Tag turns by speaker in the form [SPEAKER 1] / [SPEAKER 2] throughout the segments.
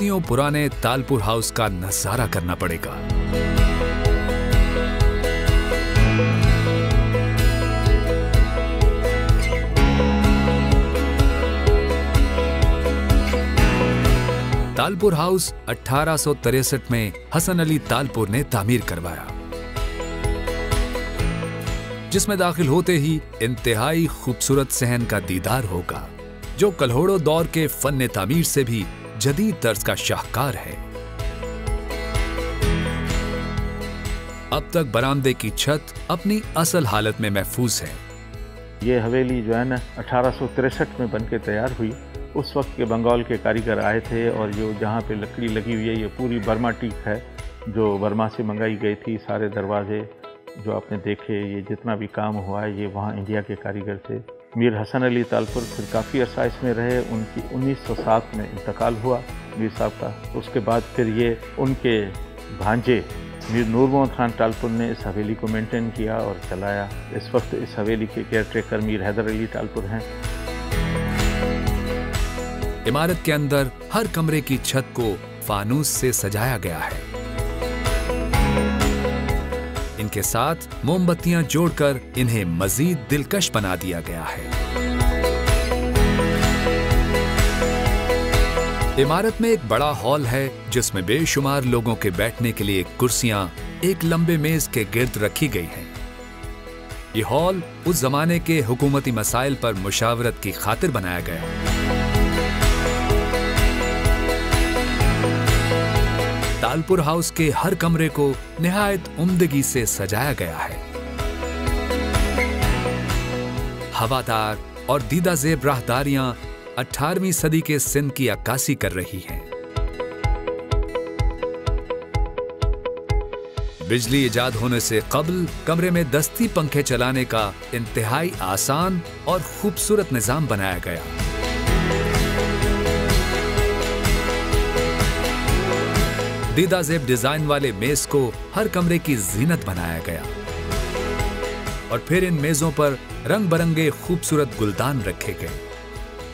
[SPEAKER 1] सदियों पुराने तालपुर हाउस का नज़ारा करना पड़ेगा। तालपुर हाउस अठारह में हसन अली तालपुर ने तामीर करवाया, जिसमें दाखिल होते ही इंतहाई खूबसूरत सहन का दीदार होगा, जो कल्होड़ो दौर के फन तामीर से भी जदीद तर्ज का शाहकार है। अब तक बरामदे की छत अपनी असल हालत में महफूज है।
[SPEAKER 2] ये हवेली जो है ना, अठारह में बन के तैयार हुई। उस वक्त के बंगाल के कारीगर आए थे और जो जहाँ पे लकड़ी लगी हुई है, ये पूरी बर्मा टीक है, जो बर्मा से मंगाई गई थी सारे दरवाजे, जो आपने देखे, ये जितना भी काम हुआ है, ये वहाँ इंडिया के कारीगर थे। मीर हसन अली तालपुर फिर काफ़ी अरसा इसमें रहे, उनकी 1907 में इंतकाल हुआ मीर साहब का। उसके बाद फिर ये उनके भांजे मीर नूर मोहम्मद खान टालपुर ने इस हवेली को मेंटेन किया और चलाया। इस वक्त इस हवेली के केयर टेकर मीर हैदर अली टालपुर हैं।
[SPEAKER 1] इमारत के अंदर हर कमरे की छत को फानूस से सजाया गया है। इनके साथ मोमबत्तियाँ जोड़कर इन्हें मजीद दिलकश बना दिया गया है इमारत में एक बड़ा हॉल है, जिसमें बेशुमार लोगों के बैठने के लिए कुर्सियाँ, एक लंबे मेज के गिर्द रखी गई हैं। ये हॉल उस जमाने के हुकूमती मसाइल पर मुशावरत की खातिर बनाया गया तालपुर हाउस के हर कमरे को निहायत उम्दगी से सजाया गया है। हवादार और दीदा जेब राहदारियाँ 18वीं सदी के सिंध की अक्कासी कर रही हैं। बिजली इजाद होने से कबल कमरे में दस्ती पंखे चलाने का इंतहाई आसान और खूबसूरत निज़ाम बनाया गया। दीदा जेब डिज़ाइन वाले मेज को हर कमरे की जीनत बनाया गया। और फिर इन मेजों पर रंग बरंगे खूबसूरत गुलदान रखे गए,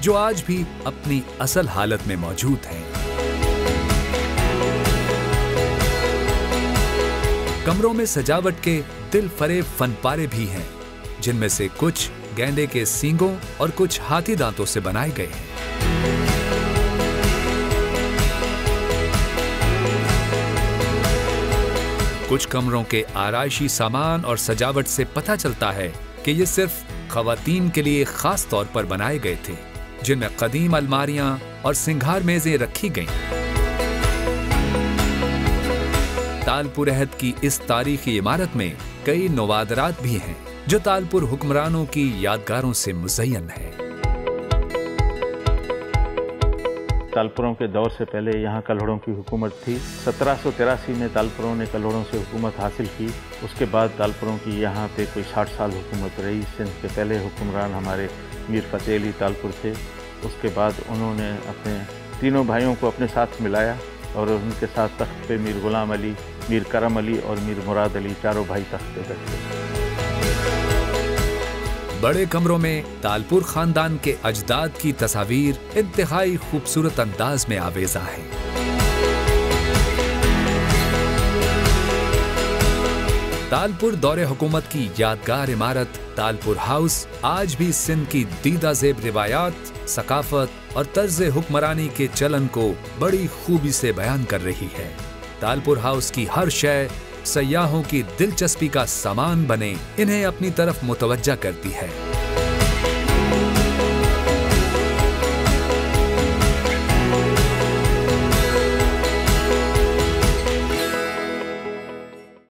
[SPEAKER 1] जो आज भी अपनी असल हालत में मौजूद हैं। कमरों में सजावट के दिल फरेब फनपारे भी हैं, जिनमें से कुछ गेंदे के सींगों और कुछ हाथी दांतों से बनाए गए हैं। कुछ कमरों के आरायशी सामान और सजावट से पता चलता है कि ये सिर्फ़ खवातीन के लिए खास तौर पर बनाए गए थे, जिनमें कदीम अलमारियाँ और सिंगार मेजें रखी गईं। तालपुर अहद की इस तारीखी इमारत में कई नवादरात भी हैं, जो तालपुर हुक्मरानों की यादगारों से मुजयन है
[SPEAKER 2] तालपुरों के दौर से पहले यहाँ कल्हड़ों की हुकूमत थी। सत्रह सौ तिरासी में तालपुरों ने कल्हड़ों से हुकूमत हासिल की। उसके बाद तालपुरों की यहाँ पे कोई साठ साल हुकूमत रही। सिंध के पहले हुक्मरान हमारे मीर फ़तेह अली तालपुर थे। उसके बाद उन्होंने अपने तीनों भाइयों को अपने साथ मिलाया और उनके साथ तख्त पे मीर गुलाम अली, मीर करम अली और मीर मुराद अली, चारों भाई तख्त पे बैठे।
[SPEAKER 1] बड़े कमरों में तालपुर खानदान के अजदाद की तस्वीर इंतहाई खूबसूरत अंदाज में आवेजा है। तालपुर दौरे हुकूमत की यादगार इमारत, तालपुर हाउस, आज भी सिंध की दीदा जेब रिवायात, सकाफत और तर्ज हुक्मरानी के चलन को बड़ी खूबी से बयान कर रही है। तालपुर हाउस की हर शय सयाहों की दिलचस्पी का सामान बने इन्हें अपनी तरफ़ मुतवजा करती है।